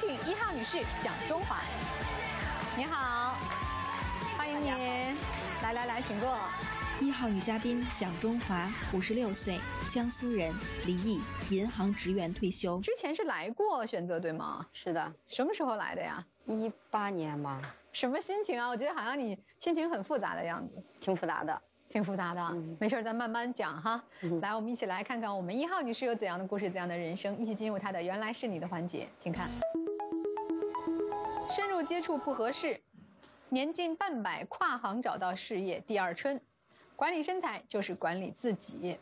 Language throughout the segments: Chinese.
请一号女士蒋中华。你好，欢迎您。来来来，请坐。一号女嘉宾蒋中华，五十六岁，江苏人，离异，银行职员退休。之前是来过选择对吗？是的，什么时候来的呀？一八年吧。什么心情啊？我觉得好像你心情很复杂的样子。挺复杂的，挺复杂的。没事，咱慢慢讲哈。来，我们一起来看看我们一号女士有怎样的故事，怎样的人生，一起进入她的原来是你的环节，请看。深入接触不合适。年近半百，跨行找到事业第二春，管理身材就是管理自己。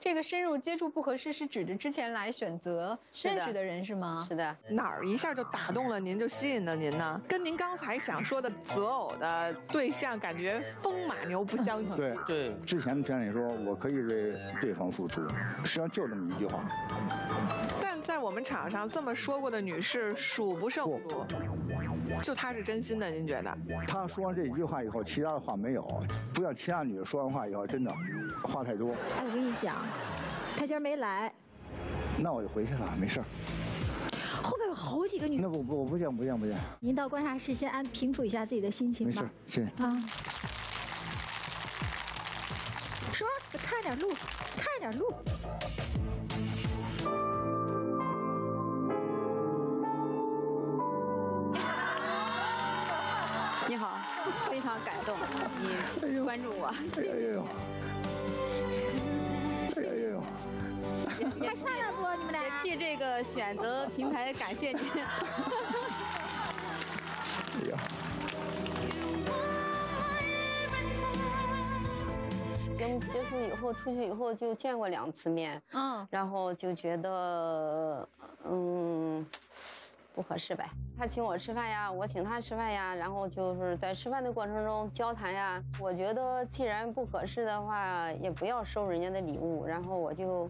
这个深入接触不合适，是指着之前来选择认识的人是吗？是的。哪儿一下就打动了您，就吸引了您呢？跟您刚才想说的择偶的对象，感觉风马牛不相 及。对对，之前的片里说，我可以为对方付出，实际上就这么一句话。但在我们场上这么说过的女士数不胜数，就她是真心的，您觉得？她说完这一句话以后，其他的话没有，不像其他女的说完话以后，真的话太多。哎，我跟你讲，他今儿没来，那我就回去了，没事儿。后边有好几个女，那不不我不见不见不见。您到观察室先安平复一下自己的心情吧。没事，谢谢。啊。说，看着点路，看着点路。你好，非常感动，你关注我，谢谢。哎还差点不？你们俩替这个选择平台感谢你。哎呀！节目结束以后，出去以后就见过两次面，嗯，然后就觉得，嗯。不合适呗，他请我吃饭呀，我请他吃饭呀，然后就是在吃饭的过程中交谈呀。我觉得既然不合适的话，也不要收人家的礼物。然后我就，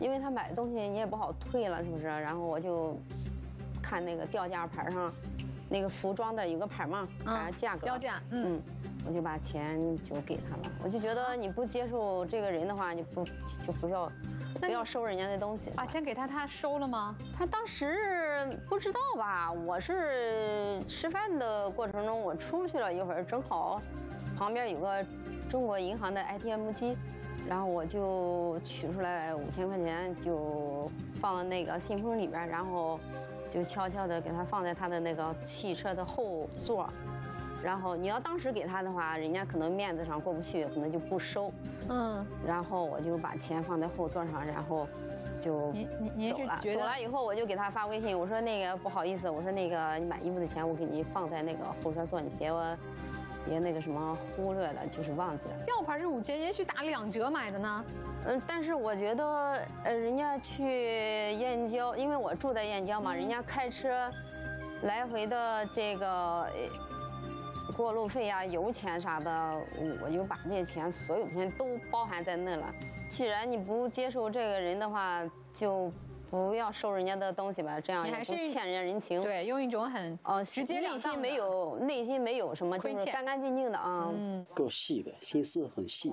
因为他买的东西你也不好退了，是不是？然后我就看那个吊价牌上，那个服装的有个牌嘛，啊，价格标价，嗯，我就把钱就给他了。我就觉得你不接受这个人的话，你不就不要。不要收人家的东西，把钱给他，他收了吗？他当时不知道吧？我是吃饭的过程中，我出去了一会儿，正好旁边有个中国银行的 ATM 机，然后我就取出来五千块钱，就放到那个信封里边，然后就悄悄的给他放在他的那个汽车的后座。然后你要当时给他的话，人家可能面子上过不去，可能就不收。嗯。然后我就把钱放在后座上，然后就走了。走了以后，我就给他发微信，我说那个不好意思，我说那个你买衣服的钱我给你放在那个后车座，你别别那个什么忽略了，就是忘记了。吊牌是五千，也许打两折买的呢。嗯，但是我觉得呃，人家去燕郊，因为我住在燕郊嘛，人家开车来回的这个。过路费呀、油钱啥的，我就把这些钱，所有的钱都包含在那了。既然你不接受这个人的话，就不要收人家的东西吧，这样你还是欠人家人情。对，用一种很哦直接内心没有内心没有什么，亏欠干干净净的啊。嗯，够细的，心思很细。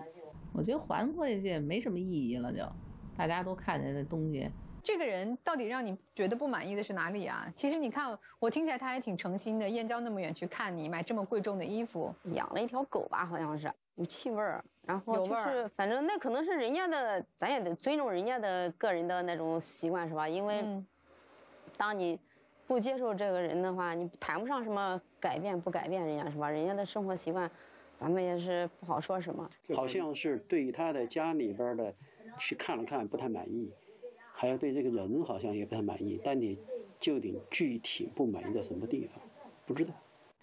我觉得还回去没什么意义了，就大家都看见那东西。这个人到底让你觉得不满意的是哪里啊？其实你看，我听起来他还挺诚心的，燕郊那么远去看你，买这么贵重的衣服，养了一条狗吧，好像是有气味儿，然后就是反正那可能是人家的，咱也得尊重人家的个人的那种习惯，是吧？因为当你不接受这个人的话，你谈不上什么改变不改变人家，是吧？人家的生活习惯，咱们也是不好说什么。好像是对他的家里边的去看了看，不太满意。还有对这个人好像也不太满意，但你究竟具体不满意在什么地方，不知道。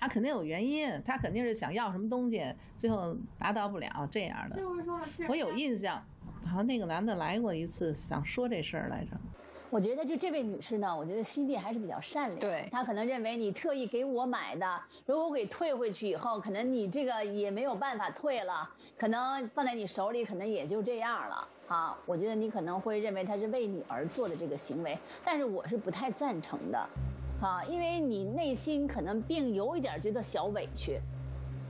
他肯定有原因，他肯定是想要什么东西，最后达到不了这样的。就是说我有印象，好像那个男的来过一次，想说这事儿来着。我觉得就这位女士呢，我觉得心地还是比较善良。对，她可能认为你特意给我买的，如果我给退回去以后，可能你这个也没有办法退了，可能放在你手里，可能也就这样了。啊，我觉得你可能会认为他是为你而做的这个行为，但是我是不太赞成的，啊，因为你内心可能并有一点觉得小委屈。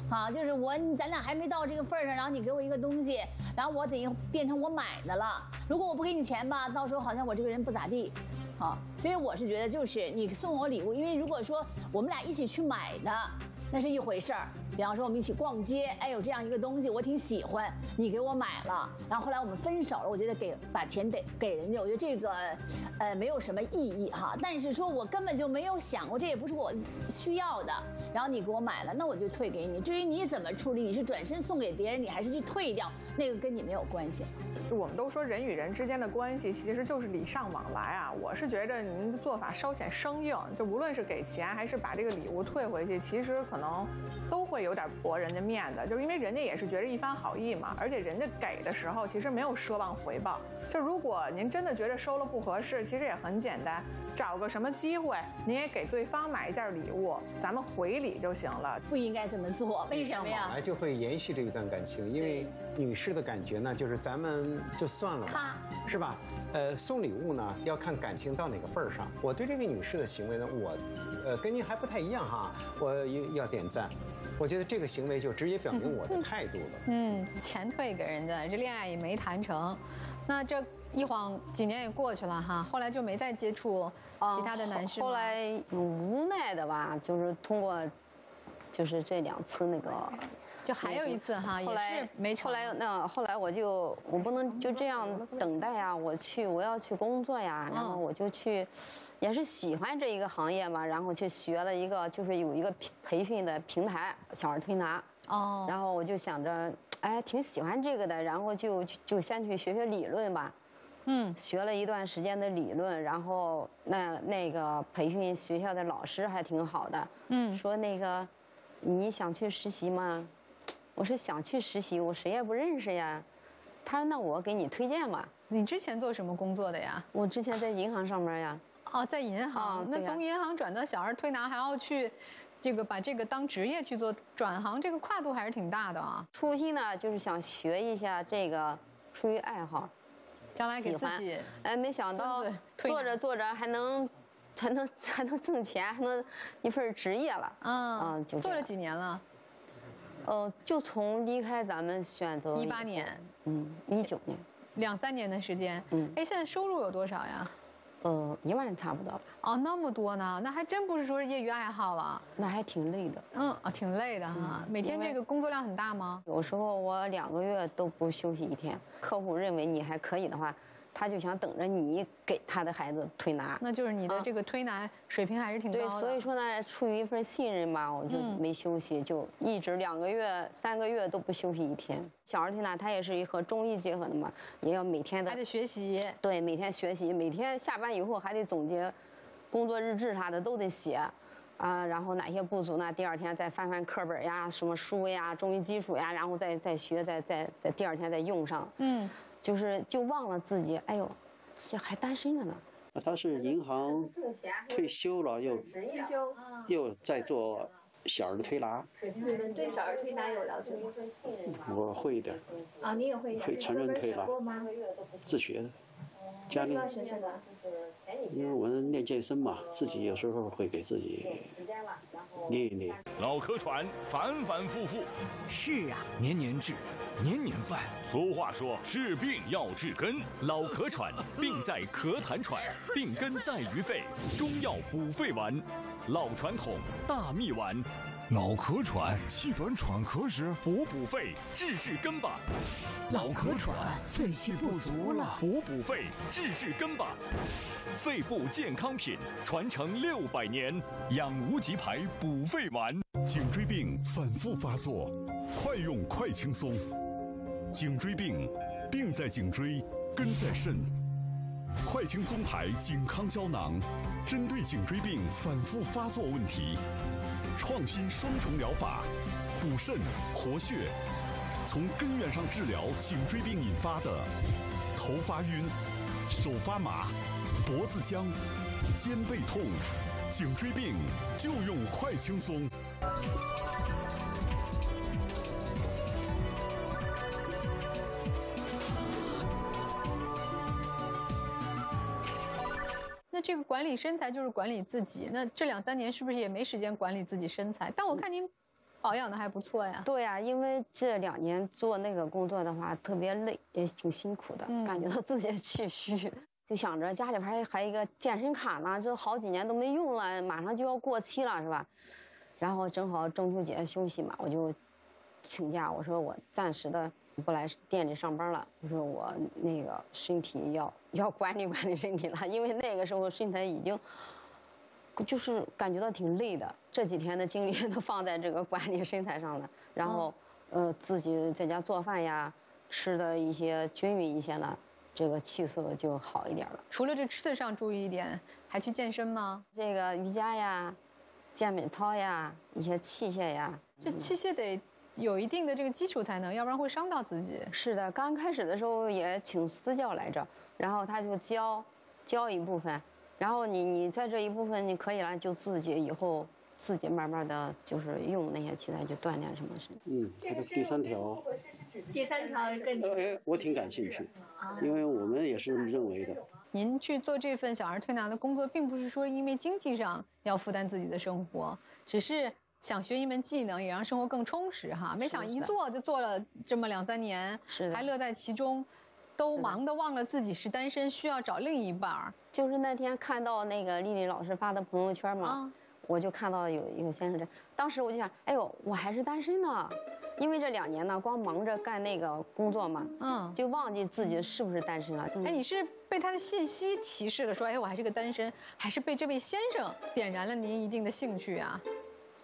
啊，就是我，咱俩还没到这个份上，然后你给我一个东西，然后我等于变成我买的了。如果我不给你钱吧，到时候好像我这个人不咋地，啊。所以我是觉得，就是你送我礼物，因为如果说我们俩一起去买的，那是一回事儿。比方说我们一起逛街，哎，有这样一个东西我挺喜欢，你给我买了，然后后来我们分手了，我觉得给把钱得给人家，我觉得这个，呃，没有什么意义哈。但是说我根本就没有想过，这也不是我需要的，然后你给我买了，那我就退给你。至于你怎么处理，你是转身送给别人，你还是去退掉，那个跟你没有关系。我们都说人与人之间的关系其实就是礼尚往来啊，我是觉得您的做法稍显生硬，就无论是给钱还是把这个礼物退回去，其实可能都会有点驳人家面子，就是因为人家也是觉着一番好意嘛，而且人家给的时候其实没有奢望回报。就如果您真的觉着收了不合适，其实也很简单，找个什么机会，您也给对方买一件礼物，咱们回礼就行了。不应该这么做，为什么呀？来就会延续这一段感情，因为女士的感觉呢，就是咱们就算了吧，是吧？呃，送礼物呢要看感情到哪个份儿上。我对这位女士的行为呢，我，呃，跟您还不太一样哈，我要点赞。我觉得这个行为就直接表明我的态度了。嗯，钱退给人家，这恋爱也没谈成，那这一晃几年也过去了哈，后来就没再接触其他的男士。后来无奈的吧，就是通过，就是这两次那个。就还有一次哈，后来没后来那后来我就我不能就这样等待呀，我去我要去工作呀，然后我就去，也是喜欢这一个行业嘛，然后去学了一个就是有一个培培训的平台小儿推拿哦，然后我就想着哎挺喜欢这个的，然后就就先去学学理论吧，嗯，学了一段时间的理论，然后那那个培训学校的老师还挺好的，嗯，说那个你想去实习吗？我是想去实习，我谁也不认识呀。他说：“那我给你推荐吧。”你之前做什么工作的呀？我之前在银行上班呀。哦，在银行。那从银行转到小儿推拿，还要去，这个把这个当职业去做，转行这个跨度还是挺大的啊。初心呢，就是想学一下这个，出于爱好，将来给自己。哎，没想到做着做着还能，还能还能挣钱，还能一份职业了。嗯，就做了几年了。呃，就从离开咱们选择一八年，嗯，一九年，两三年的时间，嗯，哎，现在收入有多少呀？呃，一万差不多吧。哦，那么多呢？那还真不是说是业余爱好了，那还挺累的。嗯，啊，挺累的哈。每天这个工作量很大吗？有时候我两个月都不休息一天，客户认为你还可以的话。他就想等着你给他的孩子推拿，那就是你的这个推拿水平还是挺高的。对，所以说呢，出于一份信任吧，我就没休息，就一直两个月、三个月都不休息一天。小儿推拿它也是和中医结合的嘛，也要每天的还得学习。对，每天学习，每天下班以后还得总结工作日志啥的都得写，啊，然后哪些不足呢？第二天再翻翻课本呀，什么书呀，中医基础呀，然后再再学，再再再第二天再用上。嗯。就是就忘了自己，哎呦，这还单身着呢。他是银行退休了，又退休，又在做小儿推拿。你们对小儿推拿有了解吗？我会一点。啊，你也会？会成人推拿。自学的。家里？因为我们练健身嘛，自己有时候会给自己练一练。脑咳喘，反反复复。是啊，年年治。年年犯，俗话说治病要治根，老咳喘，病在咳痰喘，病根在于肺，中药补肺丸，老传统大秘丸，老咳喘，气短喘咳时补补肺，治治根吧。老咳喘，肺气不足了，补补肺，治治根吧。肺部健康品，传承六百年，养无极牌补肺丸。颈椎病反复发作，快用快轻松。颈椎病，病在颈椎，根在肾。快轻松牌颈康胶囊，针对颈椎病反复发作问题，创新双重疗法，补肾活血，从根源上治疗颈椎病引发的头发晕、手发麻、脖子僵、肩背痛，颈椎病就用快轻松。这个管理身材就是管理自己，那这两三年是不是也没时间管理自己身材？但我看您保养的还不错呀。对呀，因为这两年做那个工作的话特别累，也挺辛苦的，感觉到自己气虚。就想着家里边还还有一个健身卡呢，这好几年都没用了，马上就要过期了，是吧？然后正好中秋节休息嘛，我就请假，我说我暂时的不来店里上班了，就是我那个身体要要管理管理身体了，因为那个时候身材已经就是感觉到挺累的，这几天的精力都放在这个管理身材上了，然后呃自己在家做饭呀，吃的一些均匀一些了，这个气色就好一点了。除了这吃的上注意一点，还去健身吗？这个瑜伽呀。健美操呀，一些器械呀，这器械得有一定的这个基础才能，要不然会伤到自己。是的，刚开始的时候也请私教来着，然后他就教教一部分，然后你你在这一部分你可以了，就自己以后自己慢慢的就是用那些器材去锻炼什么的。嗯，这个第三条，第三条跟哎，我挺感兴趣，因为我们也是这么认为的。您去做这份小儿推拿的工作，并不是说因为经济上要负担自己的生活，只是想学一门技能，也让生活更充实哈。没想一做就做了这么两三年，还乐在其中，都忙得忘了自己是单身，需要找另一半。就是那天看到那个丽丽老师发的朋友圈嘛，我就看到有一个先生这，当时我就想，哎呦，我还是单身呢。因为这两年呢，光忙着干那个工作嘛，嗯，就忘记自己是不是单身了。哎，你是被他的信息提示了，说哎我还是个单身，还是被这位先生点燃了您一定的兴趣啊？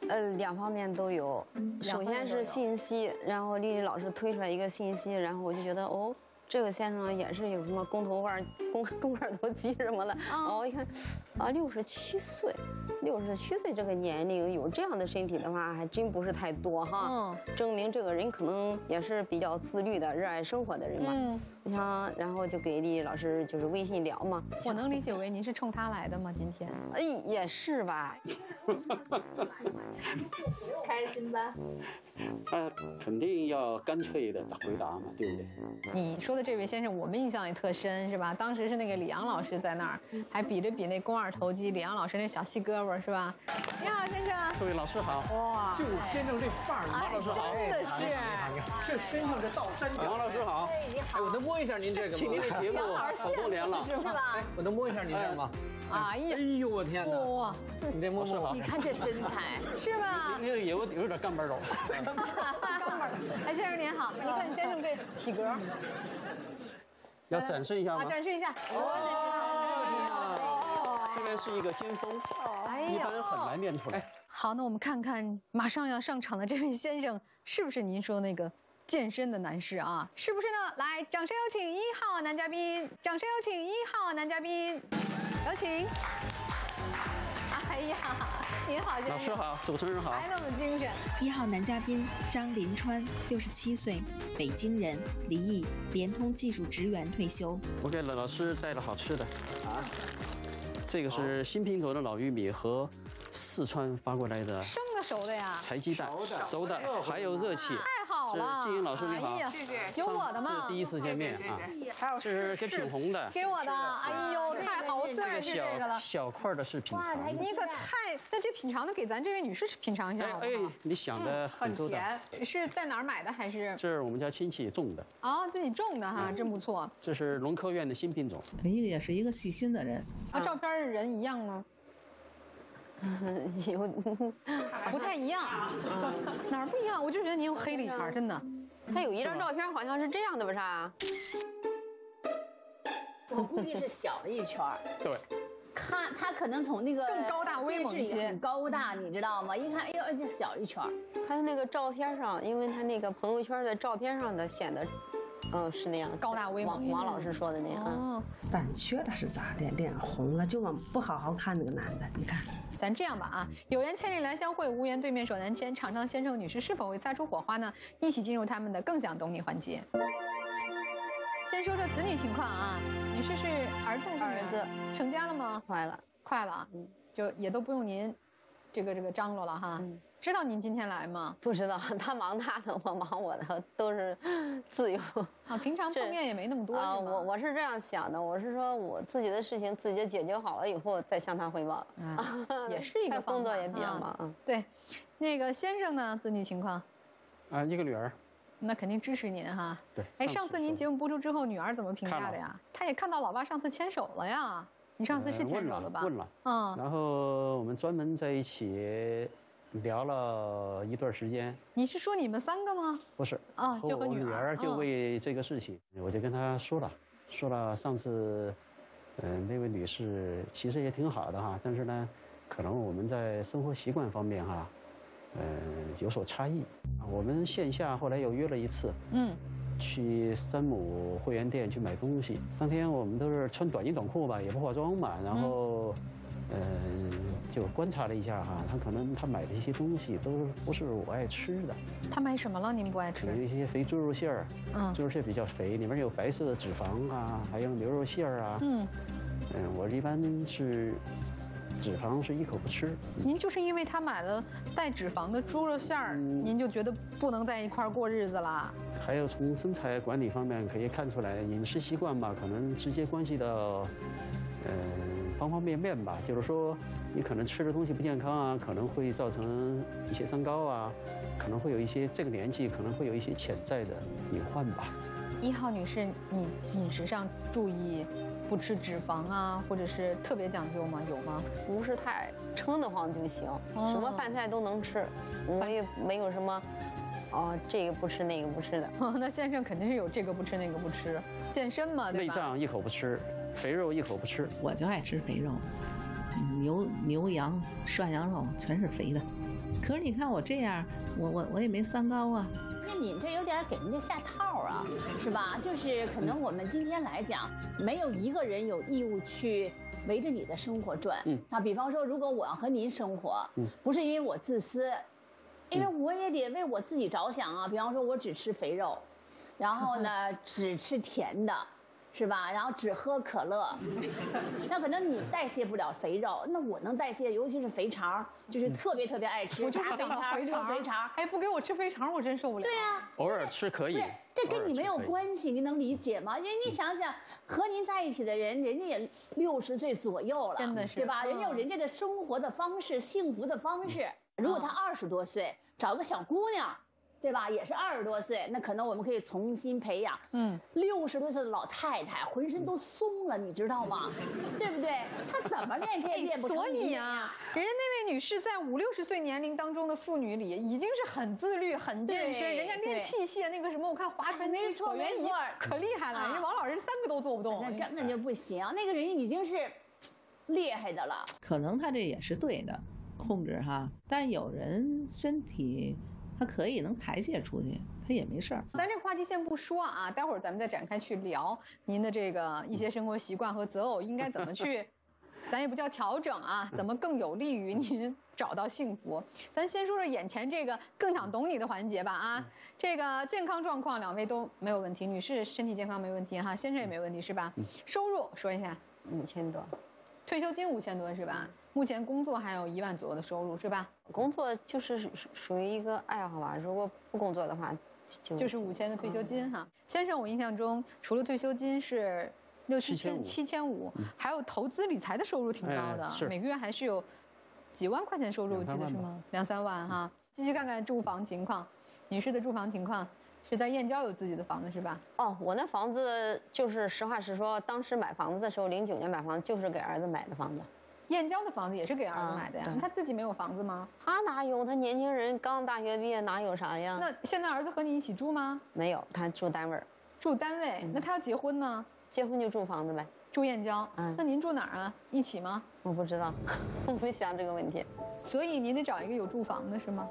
呃，两方面都有。首先是信息，然后丽丽老师推出来一个信息，然后我就觉得哦。这个先生也是有什么肱头腕、肱肱二头肌什么的。哦，我一看，啊，六十七岁，六十七岁这个年龄有这样的身体的话，还真不是太多哈。嗯，证明这个人可能也是比较自律的、热爱生活的人嘛。嗯，然后就给李老师就是微信聊嘛。我能理解为您是冲他来的吗？今天？哎，也是吧。开心吧？他肯定要干脆的回答嘛，对不对？你说的这位先生，我们印象也特深，是吧？当时是那个李阳老师在那儿，还比着比那肱二头肌，李阳老师那小细胳膊，是吧？你好，先生。各位老师好。哇，就先生这范儿，王老师好。真的是。这身上这倒三角。王老师好。哎，你好。我能摸一下您这个吗？听您的节目好多年了，是吧？我能摸一下您这个吗？哎呀，哎呦我天哪！哇，你这摸摸好。你看这身材，是吧？你有有点干巴肉。干巴哎，先生您好，你看先生这体格，要展示一下吗？展示一下。哦，这边是一个尖峰，一般很难练出来。好，那我们看看马上要上场的这位先生，是不是您说那个健身的男士啊？是不是呢？来，掌声有请一号男嘉宾，掌声有请一号男嘉宾，有请。哎呀，您好，老师好，主持人好，还那么精神。一号男嘉宾张林川，六十七岁，北京人，离异，联通技术职员退休。我给老师带了好吃的啊，这个是新平口的老玉米和。四川发过来的生的熟的呀，柴鸡蛋熟的，还有热气，太好了！静英老师你好，谢谢。有我的吗？这是第一次见面啊，还有是给品红的，给我的。哎呦，太好，我最爱吃这个了。小块的是品尝，你可太……那这品尝的给咱这位女士品尝一下哎，你想的很周到。是在哪儿买的还是？这是我们家亲戚种的。哦，自己种的哈，真不错。这是农科院的新品种。一个也是一个细心的人。啊，照片人一样吗？有 不太一样，哪儿不一样？我就觉得您又黑了一圈，真的。他有一张照片，好像是这样的，不是啊？我估计是小了一圈对。看他可能从那个更高大威猛一些，很高大，你知道吗？一看，哎呦，就小一圈他的那个照片上，因为他那个朋友圈的照片上的显得，嗯，是那样，高大威猛。王老师说的那样。哦。胆怯了是咋的？脸红了，就往不好好看那个男的，你看。咱这样吧啊，有缘千里来相会，无缘对面手难牵。场上先生女士是否会擦出火花呢？一起进入他们的更想懂你环节。先说说子女情况啊，女士是儿子还是儿子？成家了吗？快了，快了，嗯，就也都不用您，这个这个张罗了哈。知道您今天来吗？不知道，他忙他的，我忙我的，都是 自由啊。平常碰面也没那么多啊。我我是这样想的，我是说我自己的事情自己解决好了以后再向他汇报。啊，也是一个工作也比较忙。对，那个先生呢，子女情况？啊，一个女儿。那肯定支持您哈。对。哎，上次您节目播出之后，女儿怎么评价的呀？她也看到老爸上次牵手了呀。你上次是牵手了吧？问了。嗯。然后我们专门在一起聊了一段时间。你是说你们三个吗？不是。啊，就和女儿。就为这个事情，我就跟她说了，说了上次，嗯，那位女士其实也挺好的哈，但是呢，可能我们在生活习惯方面哈。嗯，有所差异。我们线下后来又约了一次，嗯，去山姆会员店去买东西。当天我们都是穿短衣短裤吧，也不化妆嘛。然后，嗯，就观察了一下哈，他可能他买的一些东西都不是我爱吃的。他买什么了？您不爱吃？有一些肥猪肉馅儿，嗯，猪肉馅比较肥，里面有白色的脂肪啊，还有牛肉馅儿啊。嗯，嗯，我一般是。脂肪是一口不吃。您就是因为他买了带脂肪的猪肉馅儿，您就觉得不能在一块儿过日子了？还有从身材管理方面可以看出来，饮食习惯吧，可能直接关系到，嗯，方方面面吧。就是说，你可能吃的东西不健康啊，可能会造成一些三高啊，可能会有一些这个年纪可能会有一些潜在的隐患吧。一号女士，你饮食上注意。不吃脂肪啊，或者是特别讲究吗？有吗？不是太撑得慌就行，什么饭菜都能吃，我也没有什么，哦，这个不吃那个不吃的。那先生肯定是有这个不吃那个不吃，健身嘛，对吧？内脏一口不吃，肥肉一口不吃。我就爱吃肥肉，牛牛羊涮羊肉全是肥的。可是你看我这样，我我我也没三高啊。那你这有点给人家下套啊，是吧？就是可能我们今天来讲，没有一个人有义务去围着你的生活转。嗯。啊，比方说，如果我要和您生活，嗯，不是因为我自私，因为我也得为我自己着想啊。比方说，我只吃肥肉，然后呢，只吃甜的。是吧？然后只喝可乐，那可能你代谢不了肥肉，那我能代谢，尤其是肥肠，就是特别特别爱吃。我就是想肥肠，肥肠。哎，不给我吃肥肠，我真受不了。对呀，偶尔吃可以。这跟你没有关系，你能理解吗？因为你想想，和您在一起的人，人家也六十岁左右了，真的是，对吧？人家有人家的生活的方式，幸福的方式。如果他二十多岁，找个小姑娘。对吧？也是二十多岁，那可能我们可以重新培养。嗯，六十多岁的老太太浑身都松了，你知道吗？对不对？她怎么 练也练不成。所以啊，人家那位女士在五六十岁年龄当中的妇女里，已经是很自律、很健身。人家练器械那个什么，我看划船机、椭圆仪可厉害了。人家王老师三个都做不动，那根本就不行。那个人已经是厉害的了。可能他这也是对的，控制哈。但有人身体。它可以能排泄出去，它也没事儿。咱这个话题先不说啊，待会儿咱们再展开去聊您的这个一些生活习惯和择偶应该怎么去，咱也不叫调整啊，怎么更有利于您找到幸福？咱先说说眼前这个更想懂你的环节吧啊，这个健康状况两位都没有问题，女士身体健康没问题哈，先生也没问题是吧？收入说一下，五千多，退休金五千多是吧？目前工作还有一万左右的收入是吧？工作就是属于一个爱好吧。如果不工作的话，就就是五千的退休金哈。先生，我印象中除了退休金是六七千七千五，还有投资理财的收入挺高的，每个月还是有几万块钱收入，我记得是吗？两三万哈。继续看看住房情况，女士的住房情况是在燕郊有自己的房子是吧？哦，我那房子就是实话实说，当时买房子的时候，零九年买房就是给儿子买的房子。燕郊的房子也是给儿子买的呀，他自己没有房子吗？他哪有？他年轻人刚大学毕业，哪有啥呀？那现在儿子和你一起住吗？没有，他住单位住单位。那他要结婚呢？结婚就住房子呗，住燕郊。嗯，那您住哪儿啊？一起吗？我不知道，我没想这个问题。所以您得找一个有住房的是吗？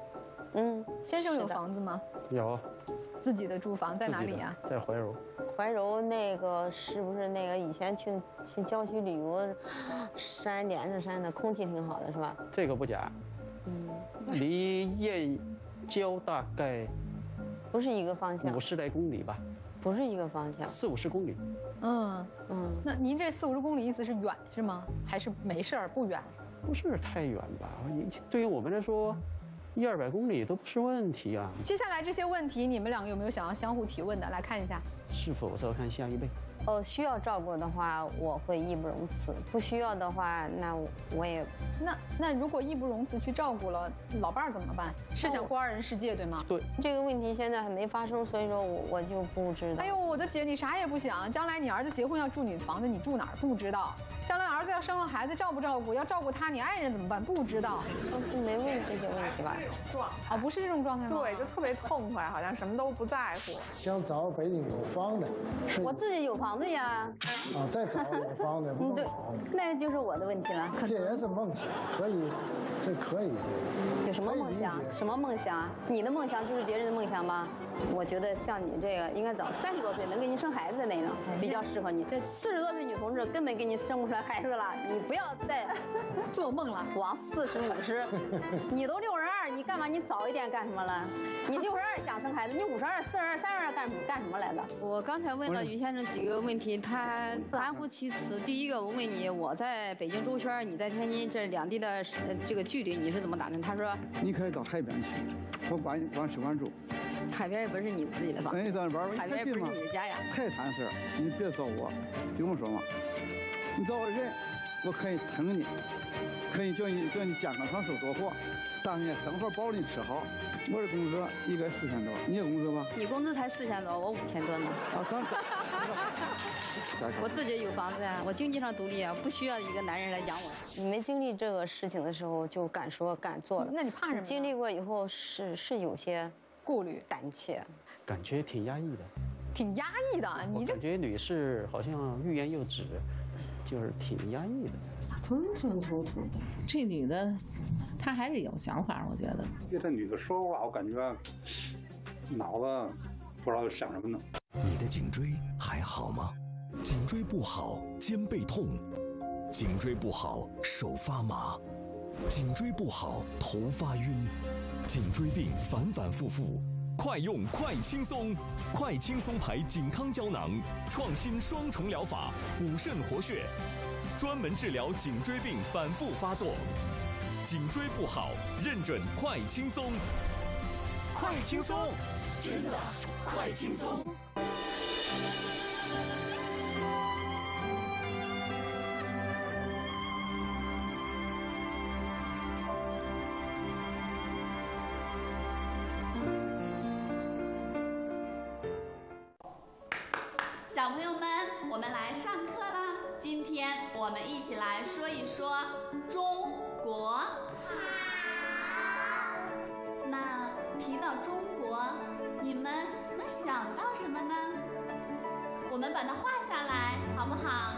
嗯，先生有房子吗？有，自己的住房在哪里呀？在怀柔。怀柔那个是不是那个以前去去郊区旅游，山连着山的，空气挺好的，是吧？这个不假。嗯，离燕郊大概不是一个方向，五十来公里吧。不是一个方向，四五十公里。嗯嗯，那您这四五十公里意思是远是吗？还是没事儿不远？不是太远吧？对于我们来说。一二百公里都不是问题啊！接下来这些问题，你们两个有没有想要相互提问的？来看一下。是否照看下一辈？哦，需要照顾的话，我会义不容辞；不需要的话，那我也……那那如果义不容辞去照顾了，老伴儿怎么办？是想过二人世界对吗？对，这个问题现在还没发生，所以说我我就不知道。哎呦，我的姐，你啥也不想，将来你儿子结婚要住你的房子，你住哪儿不知道？将来儿子要生了孩子，照不照顾？要照顾他，你爱人怎么办？不知道。公司没问这些问题吧？状啊，不是这种状态吗？对，就特别痛快，好像什么都不在乎。想找北京有房的，是我自己有房子呀。啊，再找有房的 不对，那就是我的问题了。这也是梦想，可以，这可以。有什么梦想？什么梦想？你的梦想就是别人的梦想吗？我觉得像你这个，应该找三十多岁能给你生孩子的那种，比较适合你。这四十多岁女同志根本给你生不出来孩子了，你不要再 做梦了。往四十五十，你都六十二，你干嘛？你早一点干什么了？你六十二想生孩子，你五十二、四十二、三十二干什么干什么来了？我刚才问了于先生几个问题，他含糊其辞。第一个，我问你，我在北京周圈，你在天津，这两地的这个距离你是怎么打算？他说你可以到海边去，我管管吃管住。海边也不是你自己的房，哎，在那玩海边也不是你的家呀。太谈事儿，你别找我，不用说嘛。你找个人，我可以疼你，可以叫你叫你健康长寿多活，当年生活保你吃好。我的工资一个月四千多，你的工资吧？你工资才四千多，我五千多呢。啊，咱 我自己有房子呀，我经济上独立啊，不需要一个男人来养我。你没经历这个事情的时候，就敢说敢做了。那你怕什么？经历过以后，是是有些顾虑、胆怯，感觉挺压抑的。挺压抑的，你这感觉女士好像欲言又止，就是挺压抑的，吞吞吐吐的。这女的，她还是有想法，我觉得。听这女的说话，我感觉脑子不知道想什么呢。你的颈椎还好吗？颈椎不好，肩背痛；颈椎不好，手发麻；颈椎不好，头发晕。颈椎病反反复复。快用快轻松，快轻松牌颈康胶囊，创新双重疗法，补肾活血，专门治疗颈椎病反复发作。颈椎不好，认准快轻松。快轻松，真的快轻松。我们来上课啦！今天我们一起来说一说中国。好那提到中国，你们能想到什么呢？我们把它画下来，好不好？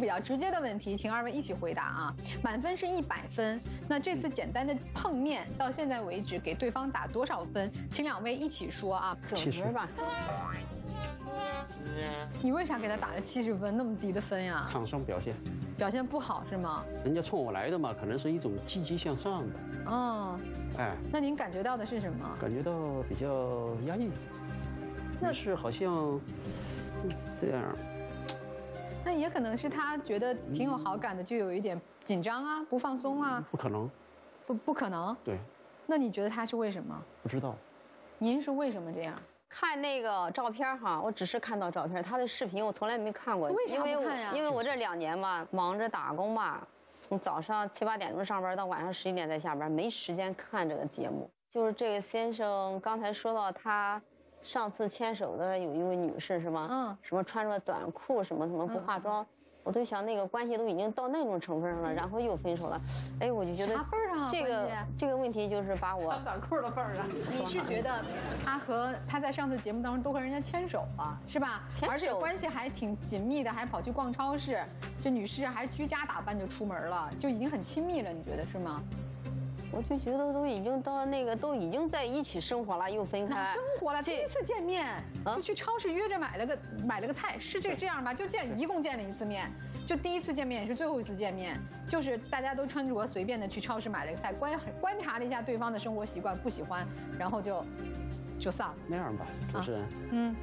比较直接的问题，请二位一起回答啊！满分是一百分，那这次简单的碰面到现在为止给对方打多少分？请两位一起说啊！九十吧。你为啥给他打了七十分那么低的分呀？场上表现，表现不好是吗？人家冲我来的嘛，可能是一种积极向上的。嗯，哎，那您感觉到的是什么？感觉到比较压抑。那是好像这样。那也可能是他觉得挺有好感的，就有一点紧张啊，不放松啊。不可能。不不可能。对。那你觉得他是为什么？不知道。您是为什么这样？看那个照片哈，我只是看到照片，他的视频我从来没看过。为啥不看呀？因为我这两年吧，忙着打工嘛，从早上七八点钟上班到晚上十一点再下班，没时间看这个节目。就是这个先生刚才说到他上次牵手的有一位女士是吗？嗯。什么穿着短裤什么什么不化妆，我都想那个关系都已经到那种成分上了，然后又分手了，哎，我就觉得啥份儿上啊这个这个问题就是把我穿短裤的份儿上。你是觉得他和他在上次节目当中都和人家牵手了，是吧？牵手而且关系还挺紧密的，还跑去逛超市，这女士还居家打扮就出门了，就已经很亲密了，你觉得是吗？我就觉得都已经到那个都已经在一起生活了，又分开。生活了？第一次见面啊？就去超市约着买了个买了个菜，是这这样吧？就见一共见了一次面，就第一次见面也是最后一次见面，就是大家都穿着随便的去超市买了个菜，观观察了一下对方的生活习惯，不喜欢，然后就就散了。那样吧，主持人，嗯，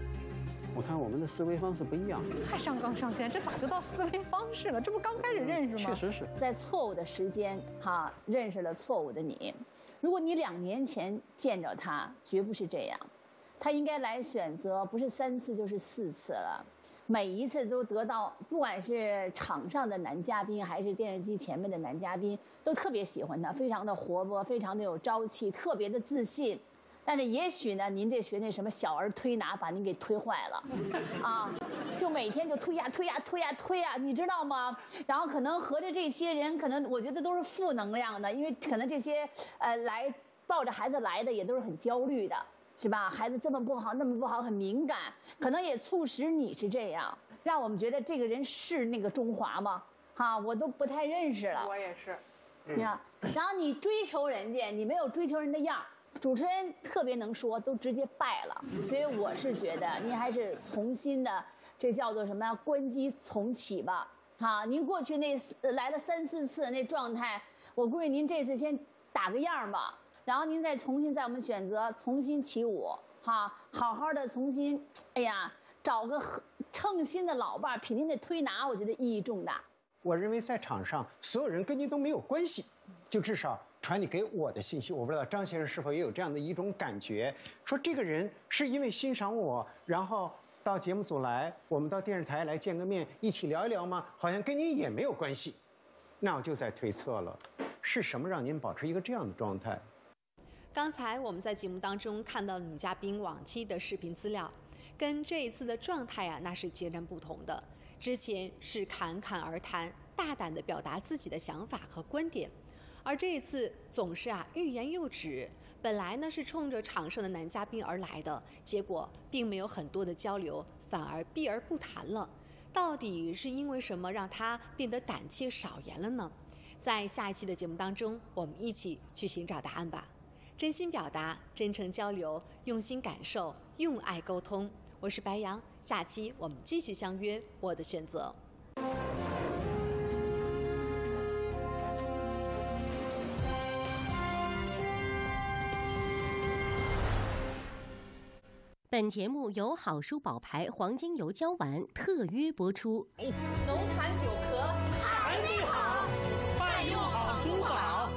我看我们的思维方式不一样。太上纲上线，这咋就到思维方式了？这不刚开始认识吗？确实是。在错误的时间哈认识了错误的你。如果你两年前见着他，绝不是这样，他应该来选择不是三次就是四次了，每一次都得到，不管是场上的男嘉宾还是电视机前面的男嘉宾，都特别喜欢他，非常的活泼，非常的有朝气，特别的自信。但是也许呢，您这学那什么小儿推拿把您给推坏了，啊，就每天就推呀推呀推呀推呀，你知道吗？然后可能合着这些人，可能我觉得都是负能量的，因为可能这些呃来抱着孩子来的也都是很焦虑的，是吧？孩子这么不好，那么不好，很敏感，可能也促使你是这样，让我们觉得这个人是那个中华吗？哈，我都不太认识了。我也是。你看，然后你追求人家，你没有追求人的样儿。主持人特别能说，都直接败了，所以我是觉得您还是重新的，这叫做什么呀？关机重启吧。哈，您过去那来了三四次那状态，我估计您这次先打个样吧，然后您再重新在我们选择重新起舞，哈，好好的重新，哎呀，找个称心的老伴儿，比您的推拿，我觉得意义重大。我认为在场上所有人跟您都没有关系，就至少传递给我的信息，我不知道张先生是否也有这样的一种感觉，说这个人是因为欣赏我，然后到节目组来，我们到电视台来见个面，一起聊一聊吗？好像跟您也没有关系，那我就在推测了，是什么让您保持一个这样的状态？刚才我们在节目当中看到女嘉宾往期的视频资料，跟这一次的状态啊，那是截然不同的。之前是侃侃而谈，大胆地表达自己的想法和观点，而这一次总是啊欲言又止。本来呢是冲着场上的男嘉宾而来的，结果并没有很多的交流，反而避而不谈了。到底是因为什么让他变得胆怯少言了呢？在下一期的节目当中，我们一起去寻找答案吧。真心表达，真诚交流，用心感受，用爱沟通。我是白杨，下期我们继续相约。我的选择。本节目由好书宝牌黄金油胶丸特约播出。农残久咳，还没好，快用好书宝。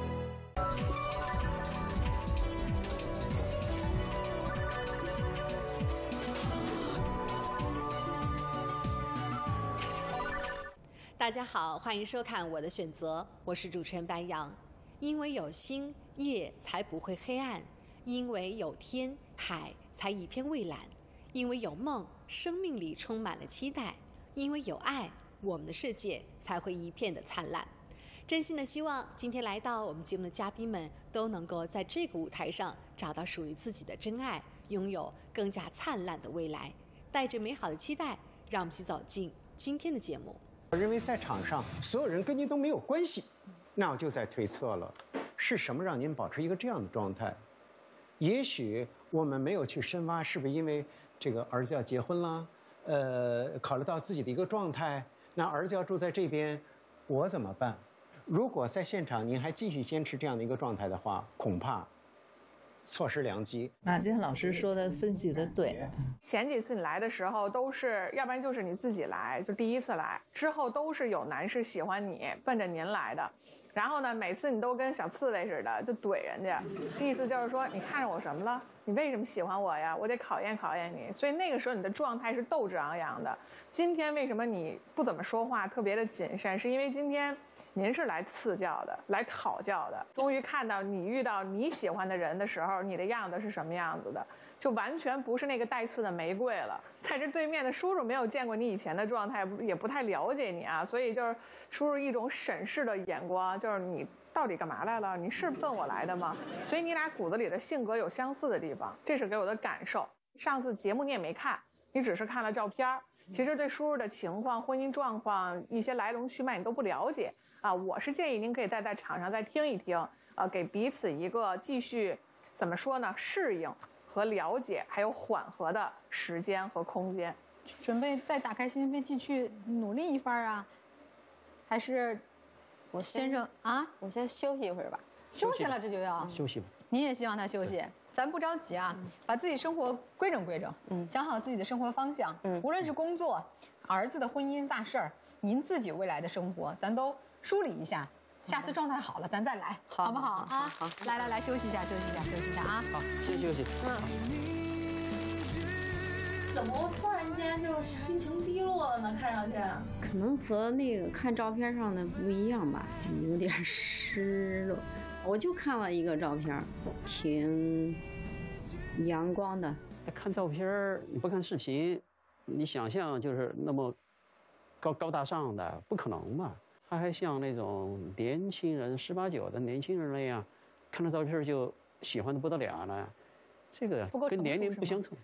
大家好，欢迎收看《我的选择》，我是主持人白杨。因为有星，夜才不会黑暗；因为有天，海才一片蔚蓝；因为有梦，生命里充满了期待；因为有爱，我们的世界才会一片的灿烂。真心的希望今天来到我们节目的嘉宾们都能够在这个舞台上找到属于自己的真爱，拥有更加灿烂的未来。带着美好的期待，让我们一起走进今天的节目。我认为在场上所有人跟您都没有关系，那我就在推测了，是什么让您保持一个这样的状态？也许我们没有去深挖，是不是因为这个儿子要结婚了？呃，考虑到自己的一个状态，那儿子要住在这边，我怎么办？如果在现场您还继续坚持这样的一个状态的话，恐怕错失良机。马金老师说的分析的对，前几次你来的时候都是，要不然就是你自己来，就第一次来，之后都是有男士喜欢你，奔着您来的。然后呢，每次你都跟小刺猬似的，就怼人家，意思就是说你看上我什么了？你你为什么喜欢我呀？我得考验考验你。所以那个时候你的状态是斗志昂扬的。今天为什么你不怎么说话，特别的谨慎？是因为今天您是来赐教的，来讨教的。终于看到你遇到你喜欢的人的时候，你的样子是什么样子的，就完全不是那个带刺的玫瑰了。在这对面的叔叔没有见过你以前的状态，也不太了解你啊，所以就是叔叔一种审视的眼光，就是你。到底干嘛来了？你是奔我来的吗？所以你俩骨子里的性格有相似的地方，这是给我的感受。上次节目你也没看，你只是看了照片儿其实对叔叔的情况、婚姻状况、一些来龙去脉你都不了解啊。我是建议您可以再在场上再听一听，啊，给彼此一个继续怎么说呢？适应和了解，还有缓和的时间和空间。准备再打开心扉，继续努力一番啊？还是？我先生啊，我先休息一会儿吧。休息了，这就要休息吧。您也希望他休息，咱不着急啊，把自己生活规整规整，嗯，想好自己的生活方向，嗯，无论是工作、儿子的婚姻大事儿，您自己未来的生活，咱都梳理一下。下次状态好了，咱再来，好不好啊？好，来来来，休息一下，休息一下，休息一下啊。好，先休息。嗯。怎么突然间就心情低落了呢？看上去可能和那个看照片上的不一样吧，有点失落。我就看了一个照片，挺阳光的。看照片你不看视频，你想象就是那么高高大上的，不可能嘛？他还像那种年轻人十八九的年轻人那样，看了照片就喜欢的不得了了。这个跟年龄不相称。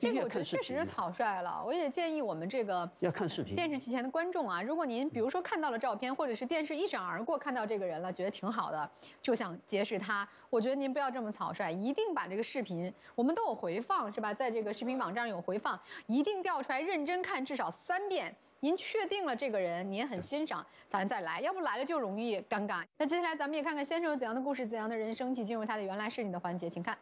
这个我觉得确实是草率了，我也建议我们这个 要看视频电视机前的观众啊，如果您比如说看到了照片，或者是电视一闪而过看到这个人了，觉得挺好的，就想结识他，我觉得您不要这么草率，一定把这个视频，我们都有回放是吧？在这个视频网站有回放，一定调出来认真看至少三遍，您确定了这个人您很欣赏，咱再来，要不来了就容易尴尬。那接下来咱们也看看先生有怎样的故事，怎样的人生，请进入他的原来是你的环节，请看。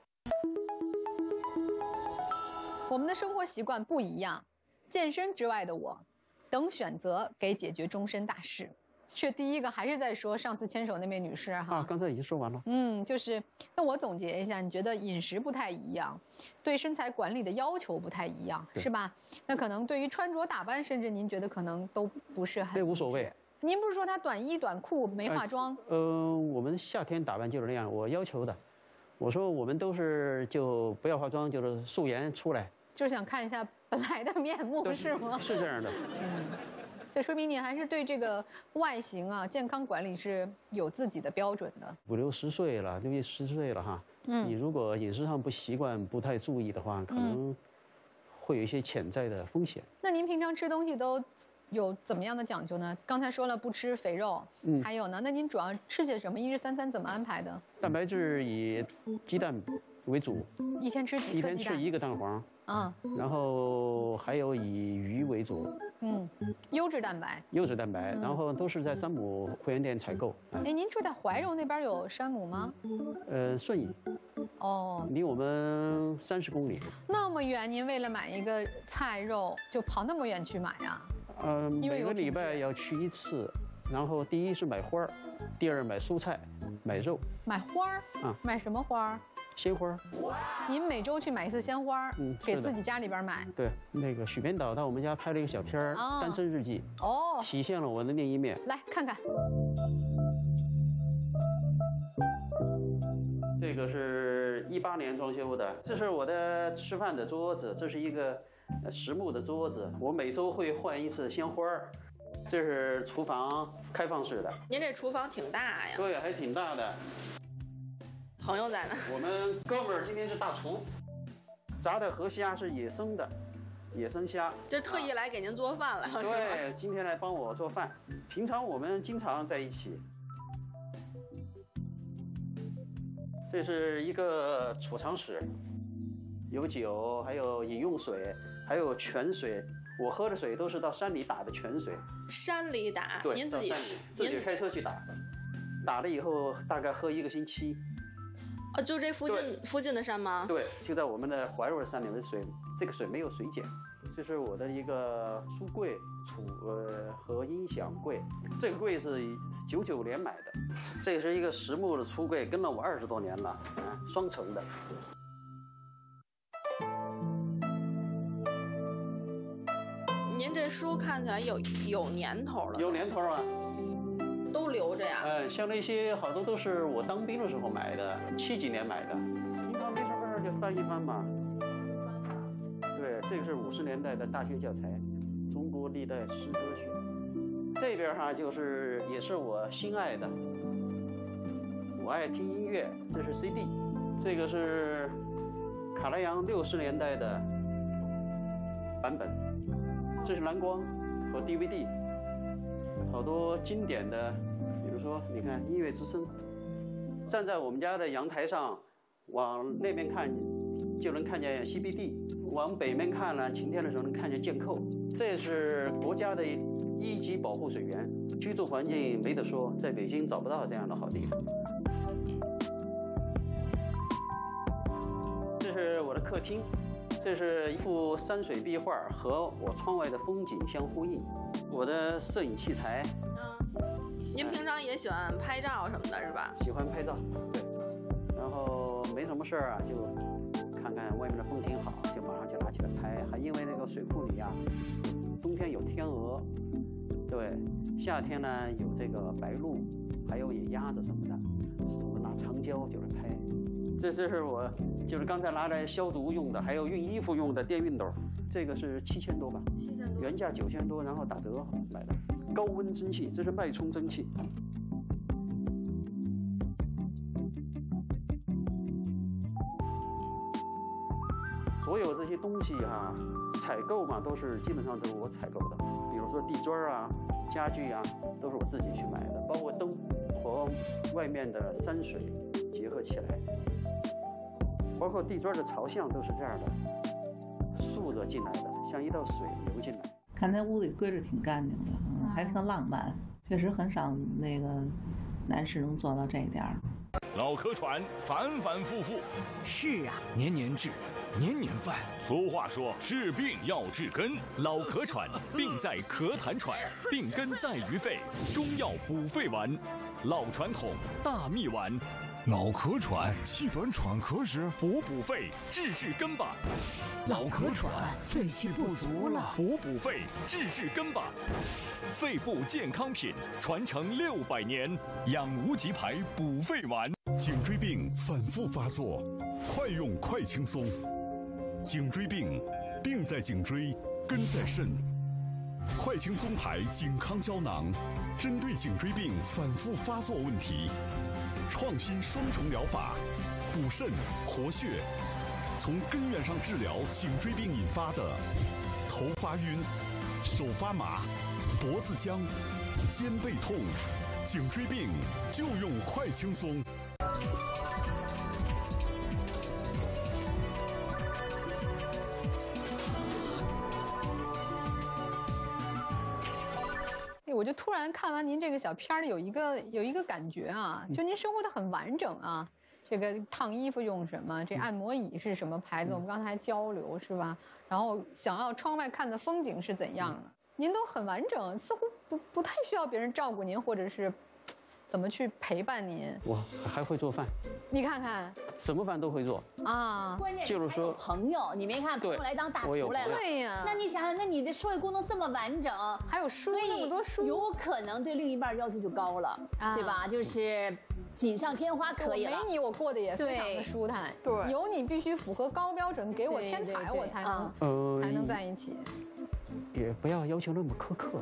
我们的生活习惯不一样，健身之外的我，等选择给解决终身大事。这第一个还是在说上次牵手那位女士哈。啊，刚才已经说完了。嗯，就是那我总结一下，你觉得饮食不太一样，对身材管理的要求不太一样，是吧？那可能对于穿着打扮，甚至您觉得可能都不是很。这无所谓。您不是说她短衣短裤没化妆？呃，我们夏天打扮就是那样，我要求的。我说我们都是就不要化妆，就是素颜出来，就是想看一下本来的面目，是吗？是这样的。嗯，这说明你还是对这个外形啊、健康管理是有自己的标准的。五六十岁了，六七十岁了哈，嗯，你如果饮食上不习惯、不太注意的话，可能会有一些潜在的风险。那您平常吃东西都？有怎么样的讲究呢？刚才说了不吃肥肉，嗯，还有呢？那您主要吃些什么？一日三餐怎么安排的？蛋白质以鸡蛋为主，一天吃几颗鸡蛋？一天吃一个蛋黄，啊，然后还有以鱼为主，嗯，优质蛋白，优质蛋白，然后都是在山姆会员店采购。哎，您住在怀柔那边有山姆吗？呃，顺义，哦，离我们三十公里。那么远，您为了买一个菜肉就跑那么远去买呀？嗯，每个礼拜要去一次，然后第一是买花儿，第二买蔬菜，买肉。买花儿啊？买什么花儿？鲜花。您每周去买一次鲜花，嗯，给自己家里边买。对，那个许编导到我们家拍了一个小片儿，《单身日记》哦，体现了我的另一面。来看看，这个是一八年装修的，这是我的吃饭的桌子，这是一个。实木的桌子，我每周会换一次鲜花。这是厨房开放式的。您这厨房挺大呀？对，还挺大的。朋友在呢。我们哥们儿今天是大厨，炸的河虾是野生的，野生虾。就特意来给您做饭了，对，今天来帮我做饭。平常我们经常在一起。这是一个储藏室，有酒，还有饮用水。还有泉水，我喝的水都是到山里打的泉水。山里打？对，您自己自己开车去打，打了以后大概喝一个星期。啊，就这附近附近的山吗？对，就在我们的怀柔山里，的水这个水没有水碱，这是我的一个书柜储呃和音响柜，这个柜是九九年买的，这是一个实木的书柜，跟了我二十多年了，啊，双层的。您这书看起来有有年头了，有年头了。都留着呀。嗯，像那些好多都是我当兵的时候买的，七几年买的，平常没什么事儿就翻一翻嘛。对，这个是五十年代的大学教材，《中国历代诗歌选》。这边哈就是也是我心爱的，我爱听音乐，这是 CD，这个是卡莱扬六十年代的版本，这是蓝光和 DVD，好多经典的，说你看音乐之声，站在我们家的阳台上，往那边看就能看见 CBD，往北面看呢，晴天的时候能看见剑扣，这是国家的一级保护水源，居住环境没得说，在北京找不到这样的好地方。这是我的客厅，这是一幅山水壁画，和我窗外的风景相呼应。我的摄影器材，您平常也喜欢拍照什么的，是吧？喜欢拍照，对。然后没什么事儿啊，就看看外面的风景好，就马上就拿起来拍。还因为那个水库里呀、冬天有天鹅，对，夏天呢有这个白鹭，还有野鸭子什么的，我拿长焦就是拍。这这是我就是刚才拿来消毒用的，还有熨衣服用的电熨斗，这个是七千多吧，七千多，原价九千多，然后打折买的。高温蒸汽，这是脉冲蒸汽。所有这些东西哈、采购嘛，都是基本上都是我采购的。比如说地砖啊、家具啊，都是我自己去买的，包括灯和外面的山水结合起来，包括地砖的朝向都是这样的，竖着进来的，像一道水流进来。看他屋里归置挺干净的，嗯，还挺浪漫，确实很少那个男士能做到这一点儿。老咳喘反反复复，是啊，年年治，年年犯。俗话说，治病要治根，老咳喘，病在咳痰喘，病根在于肺，中药补肺丸，老传统大蜜丸。老咳喘，气短喘咳时补补肺，治治根吧。老咳喘，肺气不足了，补补肺，治治根吧。肺部健康品，传承六百年，养无极牌补肺丸。颈椎病反复发作，快用快轻松。颈椎病，病在颈椎，根在肾。快轻松牌颈康胶囊，针对颈椎病反复发作问题，创新双重疗法，补肾活血，从根源上治疗颈椎病引发的头发晕、手发麻、脖子僵、肩背痛。颈椎病就用快轻松。突然看完您这个小片儿，有一个有一个感觉啊，就您生活的很完整啊。这个烫衣服用什么？这按摩椅是什么牌子？我们刚才还交流是吧？然后想要窗外看的风景是怎样的？您都很完整，似乎不不太需要别人照顾您，或者是怎么去陪伴您。我还会做饭，你看看什么饭都会做。啊，关键就是说朋友，你没看朋友来当大厨来了，对呀那你想想，那你的社会功能这么完整，还有书那么多书有可能对另一半要求就高了，啊对吧？就是锦上添花可以了。没你，我过得也非常的舒坦。对有你必须符合高标准，给我添彩，我才能才能在一起。也不要要求那么苛刻，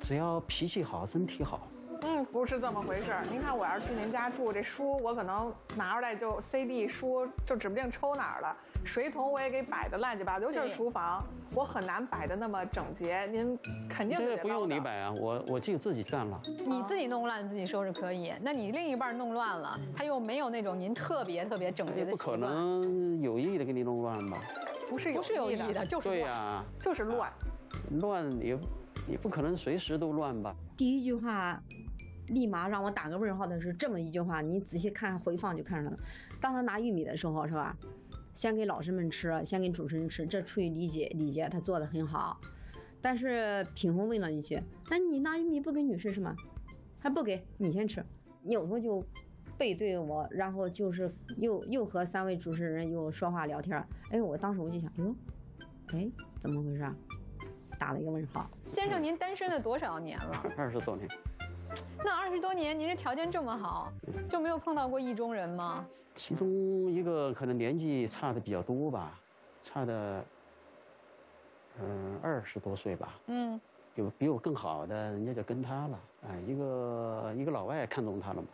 只要脾气好，身体好。嗯，不是这么回事儿。您看，我要是去您家住，这书我可能拿出来就 CD 书就指不定抽哪儿了，水桶我也给摆的乱七八糟，尤其是厨房，我很难摆的那么整洁。您肯定这个不用你摆啊，我我就自己干了。你自己弄乱自己收拾可以，那你另一半弄乱了，他又没有那种您特别特别整洁的不可，能有意的给你弄乱吧？不是不是有意的，就是对乱呀、就是乱。乱也也不可能随时都乱吧？第一句话，立马让我打个问号的是这么一句话，你仔细看回放就看出来了。当他拿玉米的时候，是吧？先给老师们吃，先给主持人吃，这出于理解，理解他做的很好。但是品红问了一句：“那你拿玉米不给女士是吗？还不给你先吃。”扭头就背对我，然后就是又又和三位主持人又说话聊天儿。哎，我当时我就想，哟，哎，怎么回事啊？打了一个问号。先生，您单身了多少年了？二十多年。那二十多年，您这条件这么好，就没有碰到过意中人吗？其中一个可能年纪差的比较多吧，差的，嗯，二十多岁吧。嗯。有比我更好的，人家就跟他了。哎，一个一个老外看中他了嘛。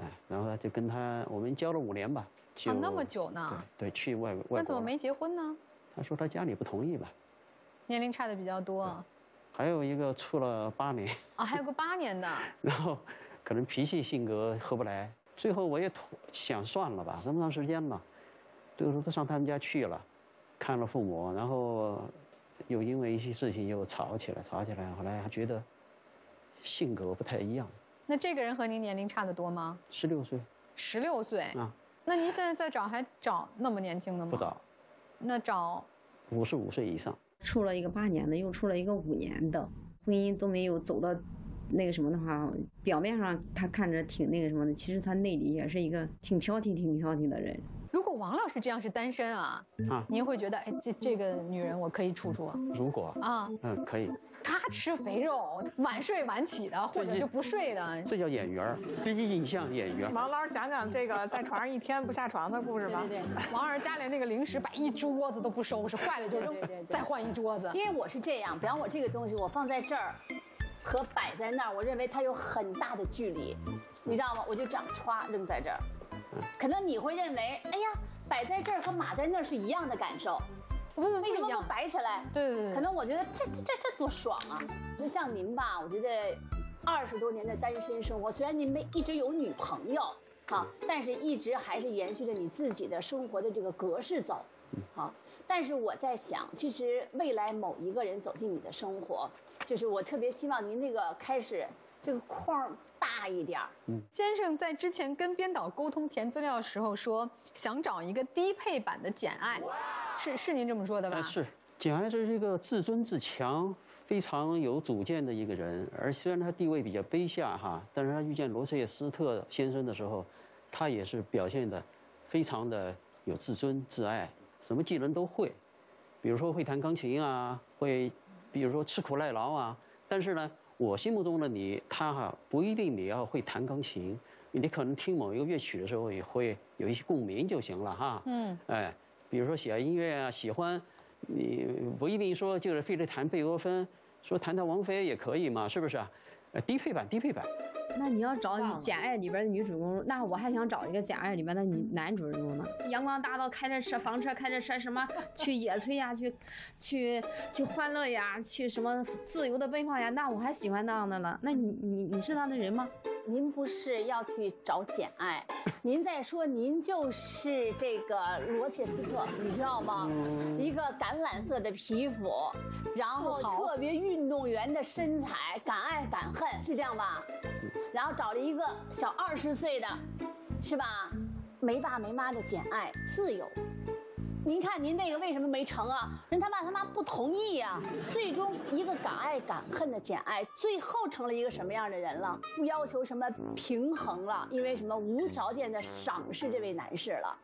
哎，然后他就跟他，我们交了五年吧。啊，那么久呢？对，去外外国。那怎么没结婚呢？他说他家里不同意吧。年龄差的比较多。还有一个处了八年。啊，还有个八年的。然后，可能脾气性格合不来，最后我也想算了吧，这么长时间了，最后都上他们家去了，看了父母，然后又因为一些事情又吵起来，吵起来，后来还觉得性格不太一样。那这个人和您年龄差得多吗？十六岁。十六岁啊？那您现在在找还找那么年轻的吗？不找。那找五十五岁以上。处了一个八年的，又处了一个五年的，婚姻都没有走到那个什么的话，表面上他看着挺那个什么的，其实他内里也是一个挺挑剔、挺挑剔的人。如果王老师这样是单身啊，啊，您会觉得哎，这这个女人我可以处处。如果啊，嗯，可以。他吃肥肉，晚睡晚起的，或者就不睡的，这叫演员第一印象演员。王老师讲讲这个在床上一天不下床的故事吧。对对对，王老师家里那个零食摆一桌子都不收拾，坏了就扔，再换一桌子。因为我是这样，比方我这个东西我放在这儿，和摆在那儿，我认为它有很大的距离，你知道吗？我就这样歘扔在这儿。可能你会认为，哎呀，摆在这儿和码在那儿是一样的感受。为什么不摆起来？对对对。可能我觉得这这这这多爽啊！就像您吧，我觉得二十多年的单身生活，虽然您没一直有女朋友，啊，但是一直还是延续着你自己的生活的这个格式走，啊。但是我在想，其实未来某一个人走进你的生活，就是我特别希望您那个开始这个框。大一点儿。嗯，先生在之前跟编导沟通填资料的时候说，想找一个低配版的简爱，是是您这么说的吧？是，简爱这是一个自尊自强、非常有主见的一个人。而虽然他地位比较卑下哈，但是他遇见罗切斯特先生的时候，他也是表现的非常的有自尊自爱，什么技能都会，比如说会弹钢琴啊，会，比如说吃苦耐劳啊，但是呢。我心目中的你，他哈不一定你要会弹钢琴，你可能听某一个乐曲的时候也会有一些共鸣就行了哈。嗯，哎，比如说喜爱音乐啊，喜欢，你不一定说就是非得弹贝多芬，说弹弹王菲也可以嘛，是不是啊？呃，低配版，低配版。那你要找《简爱》里边的女主人公，那我还想找一个《简爱》里边的女男主人公呢。阳光大道，开着车，房车，开着车，什么 去野炊呀，去，去，去欢乐呀，去什么自由的奔放呀？那我还喜欢那样的了。那你，你，你是那样的人吗？您不是要去找简爱，您在说您就是这个罗切斯特，你知道吗？一个橄榄色的皮肤，然后特别运动员的身材，敢爱敢恨，是这样吧？然后找了一个小二十岁的，是吧？没爸没妈的简爱，自由。您看您那个为什么没成啊？人他爸他妈不同意呀。最终一个敢爱敢恨的简爱，最后成了一个什么样的人了？不要求什么平衡了，因为什么无条件的赏识这位男士了。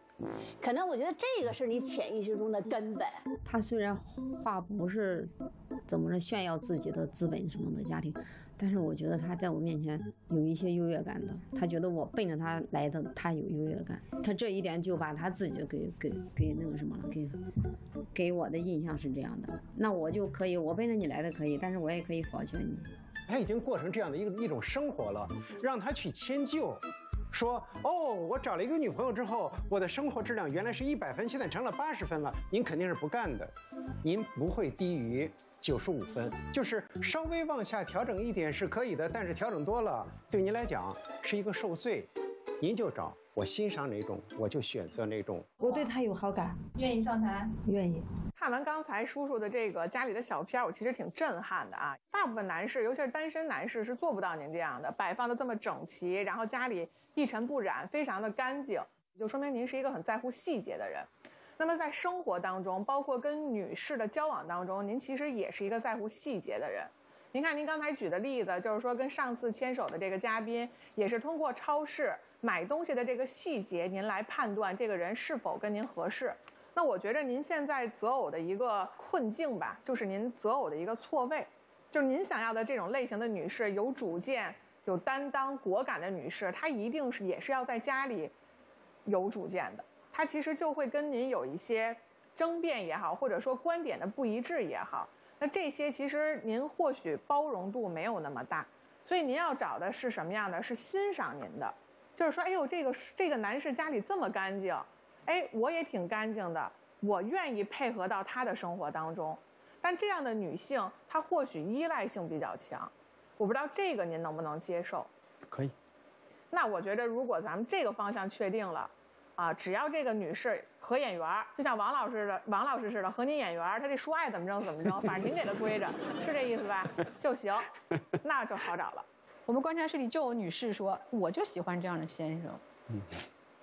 可能我觉得这个是你潜意识中的根本。他虽然话不是怎么着炫耀自己的资本什么的家庭。但是我觉得他在我面前有一些优越感的，他觉得我奔着他来的，他有优越感，他这一点就把他自己给给给那个什么了，给给我的印象是这样的，那我就可以，我奔着你来的可以，但是我也可以否决你。他已经过成这样的一个一种生活了，让他去迁就，说哦，我找了一个女朋友之后，我的生活质量原来是一百分，现在成了八十分了，您肯定是不干的，您不会低于。九十五分，就是稍微往下调整一点是可以的，但是调整多了，对您来讲是一个受罪。您就找我欣赏哪种，我就选择哪种。我对他有好感，愿意上台，愿意。看完刚才叔叔的这个家里的小片儿，我其实挺震撼的啊。大部分男士，尤其是单身男士，是做不到您这样的，摆放的这么整齐，然后家里一尘不染，非常的干净，就说明您是一个很在乎细节的人。那么在生活当中，包括跟女士的交往当中，您其实也是一个在乎细节的人。您看，您刚才举的例子，就是说跟上次牵手的这个嘉宾，也是通过超市买东西的这个细节，您来判断这个人是否跟您合适。那我觉着您现在择偶的一个困境吧，就是您择偶的一个错位，就是您想要的这种类型的女士，有主见、有担当、果敢的女士，她一定是也是要在家里有主见的。她其实就会跟您有一些争辩也好，或者说观点的不一致也好。那这些其实您或许包容度没有那么大，所以您要找的是什么样的？是欣赏您的，就是说，哎呦，这个这个男士家里这么干净。哎，我也挺干净的，我愿意配合到他的生活当中，但这样的女性她或许依赖性比较强，我不知道这个您能不能接受？可以。那我觉得如果咱们这个方向确定了，啊，只要这个女士合眼缘，就像王老师的王老师似的合您眼缘，他这书爱怎么着怎么着，反正您给他归着，是这意思吧？就行，那就好找了。我们观察室里就有女士说，我就喜欢这样的先生。嗯。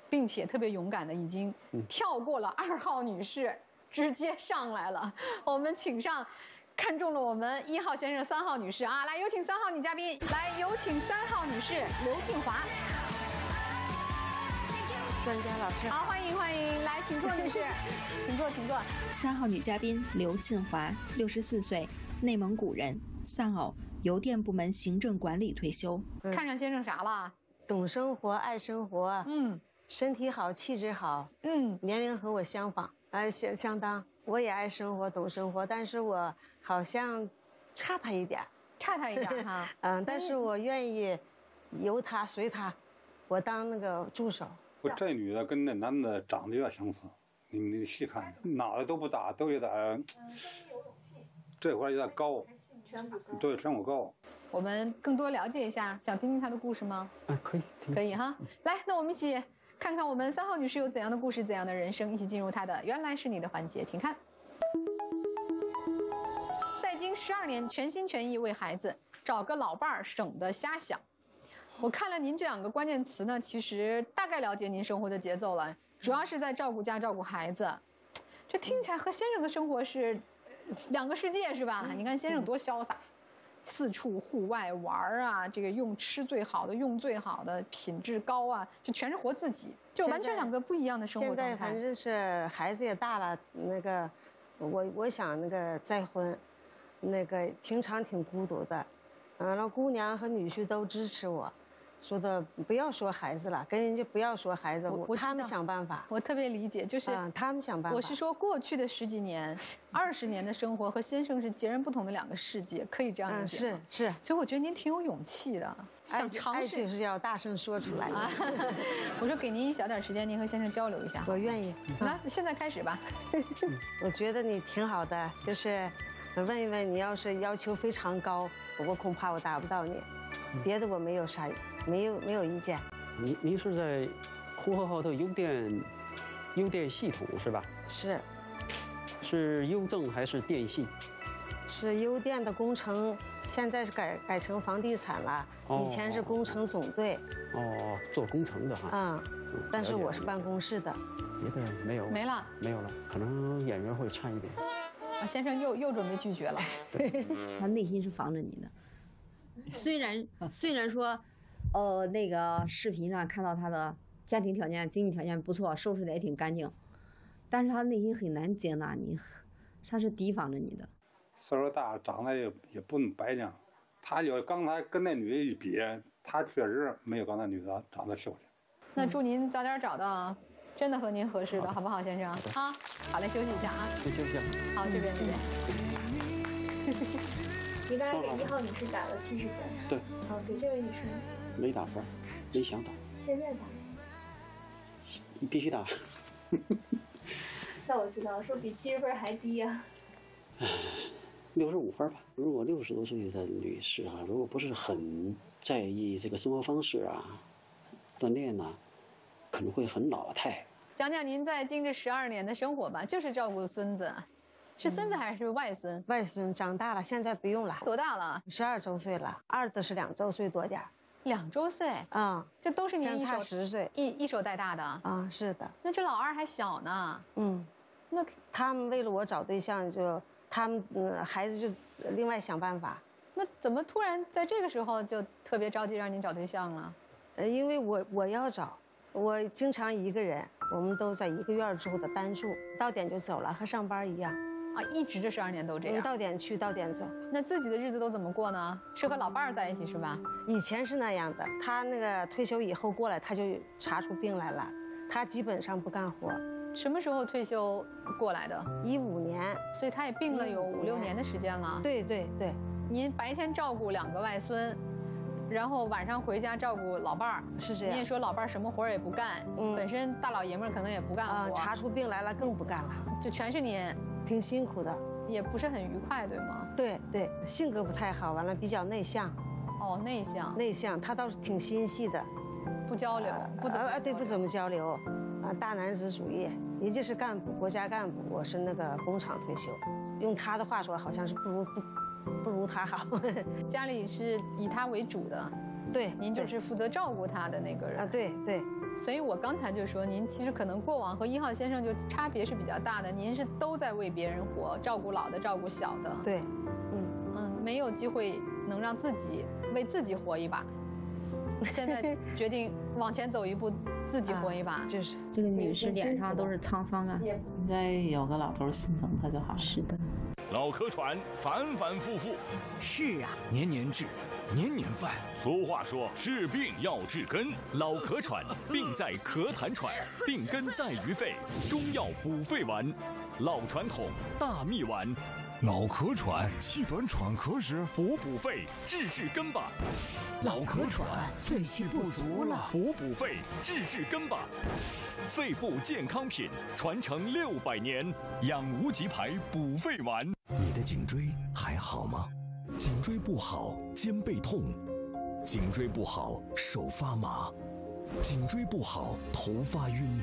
并且特别勇敢的，已经跳过了二号女士，直接上来了。我们请上，看中了我们一号先生、三号女士啊，来有请三号女嘉宾，来有请三号女士刘静华。专家老师，好，欢迎欢迎，来请坐，女士，请坐请坐。三号女嘉宾刘静华，六十四岁，内蒙古人，丧偶，邮电部门行政管理退休。看上先生啥了？懂生活，爱生活。嗯。身体好，气质好，嗯，年龄和我相仿，呃，相相当。我也爱生活，懂生活，但是我好像差他一点，差他一点 哈。嗯，但是我愿意由他随他，我当那个助手。我这女的跟那男的长得有点相似，你你细看，脑袋都不大，都有点，这块有点高，对，颧骨高。我们更多了解一下，想听听他的故事吗？啊，可以，可以哈。来，那我们一起。看看我们三号女士有怎样的故事，怎样的人生，一起进入她的原来是你的环节，请看。在京十二年，全心全意为孩子，找个老伴儿省得瞎想。我看了您这两个关键词呢，其实大概了解您生活的节奏了，主要是在照顾家、照顾孩子。这听起来和先生的生活是两个世界，是吧？你看先生多潇洒。四处户外玩啊，这个用吃最好的，用最好的，品质高啊，就全是活自己，就完全两个不一样的生活状态。现在反正是孩子也大了，那个，我我想那个再婚，那个平常挺孤独的，嗯，那姑娘和女婿都支持我。说的不要说孩子了，跟人家不要说孩子，我他们想办法。我特别理解，就是他们想办法。我是说过去的十几年、二十年的生活和先生是截然不同的两个世界，可以这样理解是是，所以我觉得您挺有勇气的，想尝试是要大声说出来啊。我说给您一小点时间，您和先生交流一下。我愿意。那现在开始吧。我觉得你挺好的，就是问一问你，要是要求非常高，我恐怕我达不到你。别的我没有啥，没有没有意见。您您是在呼和浩特邮电邮电系统是吧？是。是邮政还是电信？是邮电的工程，现在是改改成房地产了。以前是工程总队。哦，做工程的哈。嗯。但是我是办公室的。别的没有。没了。没有了，可能演员会差一点。先生又又准备拒绝了。他内心是防着你的。虽然 虽然说，呃，那个视频上看到他的家庭条件、经济条件不错，收拾的也挺干净，但是他内心很难接纳你，他是提防着你的。岁数大，长得也也不白净，他有刚才跟那女的一比，他确实没有刚才女的长得秀气。那祝您早点找到真的和您合适的，好不好，先生？啊，好嘞，休息一下啊。先休息。好，这边这边。你刚才给一号女士打了七十分，对，好，给这位女士没打分，没想打，现在打，你必须打。那我知道，是不是比七十分还低呀。六十五分吧。如果六十多岁的女士啊，如果不是很在意这个生活方式啊，锻炼呐，可能会很老态。讲讲您在京这十二年的生活吧，就是照顾孙子。是孙子还是外孙？外孙长大了，现在不用了。多大了？十二周岁了。二的是两周岁多点两周岁？啊，这都是您一手十岁一一手带大的。啊，是的。那这老二还小呢。嗯，那他们为了我找对象，就他们嗯孩子就另外想办法。那怎么突然在这个时候就特别着急让您找对象了？呃，因为我我要找，我经常一个人，我们都在一个院儿住的单住，到点就走了，和上班一样。啊，一直这十二年都这样。到点去，到点走。那自己的日子都怎么过呢？是和老伴儿在一起是吧？以前是那样的，他那个退休以后过来，他就查出病来了，他基本上不干活。什么时候退休过来的？一五年，所以他也病了有五六年的时间了。对对对。您白天照顾两个外孙，然后晚上回家照顾老伴儿，是这样。你也说老伴儿什么活儿也不干，本身大老爷们儿可能也不干活。查出病来了更不干了，就全是您。挺辛苦的，也不是很愉快，对吗？对对，性格不太好，完了比较内向。哦，内向。内向，他倒是挺心细的，不交流，不怎么啊对，不怎么交流，啊大男子主义，人家是干部，国家干部，我是那个工厂退休，用他的话说，好像是不如不不如他好。家里是以他为主的，对，您就是负责照顾他的那个人啊，对对。所以我刚才就说，您其实可能过往和一号先生就差别是比较大的。您是都在为别人活，照顾老的，照顾小的。对，嗯嗯，没有机会能让自己为自己活一把。现在决定往前走一步，自己活一把。就是这个女士脸上都是沧桑啊，应该有个老头心疼她就好。是的，老咳喘反反复复。是啊，年年治。年年犯，俗话说治病要治根，老咳喘，病在咳痰喘，病根在于肺，中药补肺丸，老传统大蜜丸，老咳喘，气短喘咳时补补肺，治治根吧。老咳喘，肺气不足了，补补肺，治治根吧。肺部健康品，传承六百年，养无极牌补肺丸。你的颈椎还好吗？颈椎不好，肩背痛；颈椎不好，手发麻；颈椎不好，头发晕；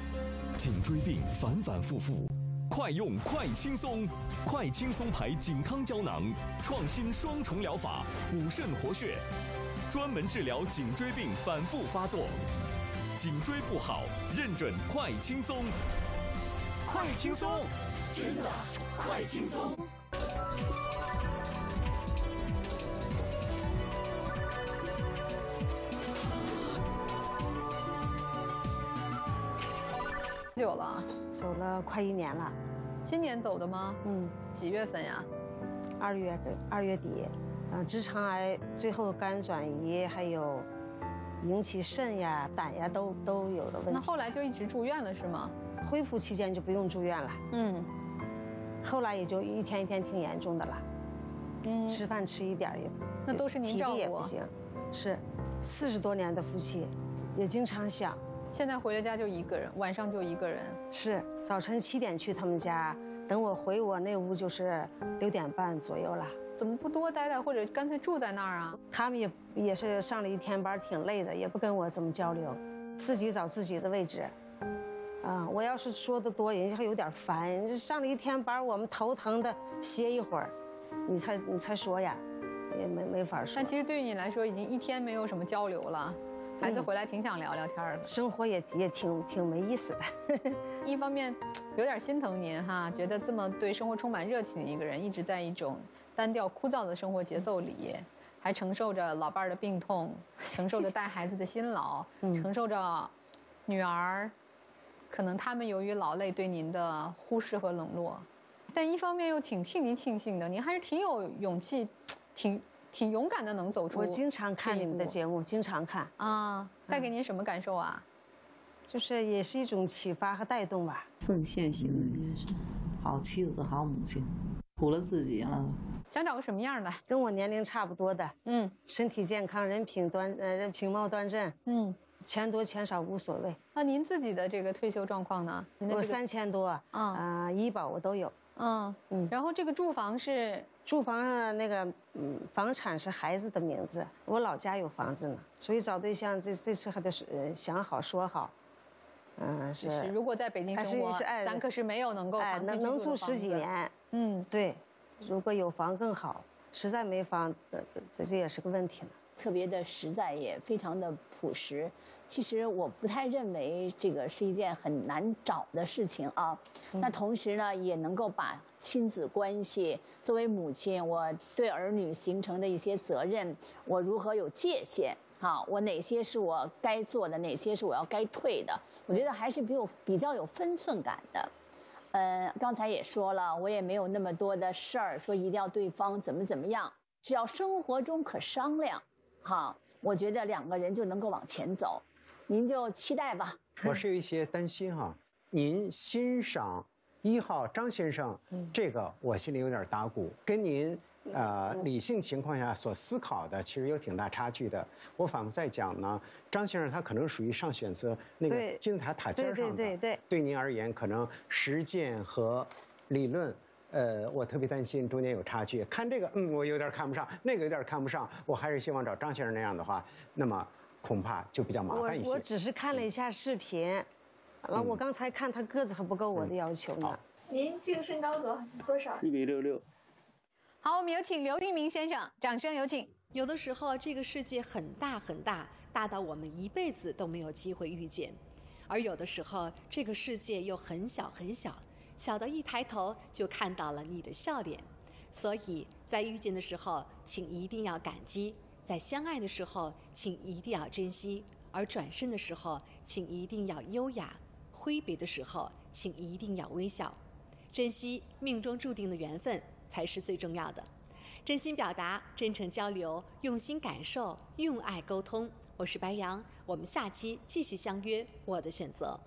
颈椎病反反复复，快用快轻松！快轻松牌颈康胶囊，创新双重疗法，补肾活血，专门治疗颈椎病反复发作。颈椎不好，认准快轻松！快轻松，真的快轻松！久了，走了快一年了。今年走的吗？嗯，几月份呀？二月的二月底。嗯，直肠癌最后肝转移，还有引起肾呀、胆呀都都有的问题。那后来就一直住院了是吗？恢复期间就不用住院了。嗯。后来也就一天一天挺严重的了。嗯。吃饭吃一点也。那都是您照顾。也不行。是，四十多年的夫妻，也经常想。现在回了家就一个人，晚上就一个人。是早晨七点去他们家，等我回我那屋就是六点半左右了。怎么不多待待，或者干脆住在那儿啊？他们也也是上了一天班，挺累的，也不跟我怎么交流，自己找自己的位置。啊，我要是说的多，人家还有点烦。上了一天班，我们头疼的歇一会儿，你才你才说呀，也没没法说。但其实对于你来说，已经一天没有什么交流了。孩子回来挺想聊聊天的，生活也也挺挺没意思的。一方面有点心疼您哈，觉得这么对生活充满热情的一个人，一直在一种单调枯燥的生活节奏里，还承受着老伴儿的病痛，承受着带孩子的辛劳，承受着女儿可能他们由于劳累对您的忽视和冷落，但一方面又挺替您庆幸的，您还是挺有勇气，挺。挺勇敢的，能走出。我经常看你们的节目，经常看啊，带给您什么感受啊？就是也是一种启发和带动吧。奉献型的也是，好妻子，好母亲，苦了自己了。想找个什么样的？跟我年龄差不多的，嗯，身体健康，人品端，呃，品貌端正，嗯，钱多钱少无所谓。那您自己的这个退休状况呢？我三千多，啊，医保我都有。嗯嗯，然后这个住房是住房那个嗯，房产是孩子的名字，我老家有房子呢，所以找对象这这次还得呃想好说好，嗯是。如果在北京生活，咱可是没有能够能能住十几年，嗯。对，如果有房更好，实在没房，这这这也是个问题呢。特别的实在，也非常的朴实。其实我不太认为这个是一件很难找的事情啊。那同时呢，也能够把亲子关系作为母亲，我对儿女形成的一些责任，我如何有界限啊，我哪些是我该做的，哪些是我要该退的，我觉得还是比有比较有分寸感的。呃，刚才也说了，我也没有那么多的事儿，说一定要对方怎么怎么样，只要生活中可商量，哈，我觉得两个人就能够往前走，您就期待吧。我是有一些担心哈，您欣赏一号张先生，这个我心里有点打鼓，跟您呃理性情况下所思考的其实有挺大差距的。我反复在讲呢，张先生他可能属于上选择那个金字塔塔尖上的，对对对对对您而言，可能实践和理论。呃，我特别担心中间有差距。看这个，嗯，我有点看不上；那个有点看不上。我还是希望找张先生那样的话，那么恐怕就比较麻烦一些。我只是看了一下视频，完了我刚才看他个子还不够我的要求呢。您净身高多多少？一米六六。好，我们有请刘玉明先生，掌声有请。有的时候，这个世界很大很大，大到我们一辈子都没有机会遇见；而有的时候，这个世界又很小很小，小到一抬头就看到了你的笑脸。所以在遇见的时候，请一定要感激；在相爱的时候，请一定要珍惜；而转身的时候，请一定要优雅；挥别的时候，请一定要微笑。珍惜命中注定的缘分才是最重要的。真心表达，真诚交流，用心感受，用爱沟通。我是白杨，我们下期继续相约。我的选择。